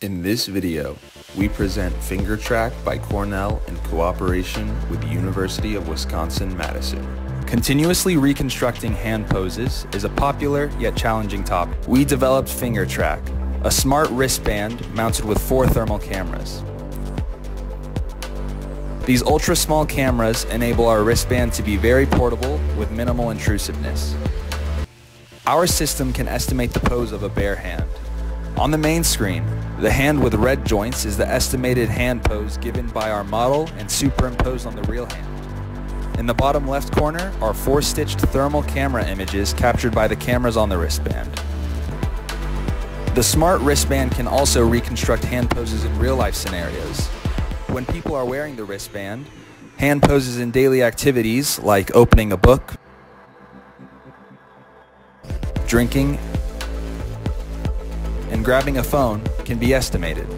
In this video, we present FingerTrak by Cornell in cooperation with the University of Wisconsin-Madison. Continuously reconstructing hand poses is a popular yet challenging topic. We developed FingerTrak, a smart wristband mounted with four thermal cameras. These ultra-small cameras enable our wristband to be very portable with minimal intrusiveness. Our system can estimate the pose of a bare hand. On the main screen, the hand with red joints is the estimated hand pose given by our model and superimposed on the real hand. In the bottom left corner are four stitched thermal camera images captured by the cameras on the wristband. The smart wristband can also reconstruct hand poses in real life scenarios. When people are wearing the wristband, hand poses in daily activities like opening a book, drinking, and grabbing a phone can be estimated.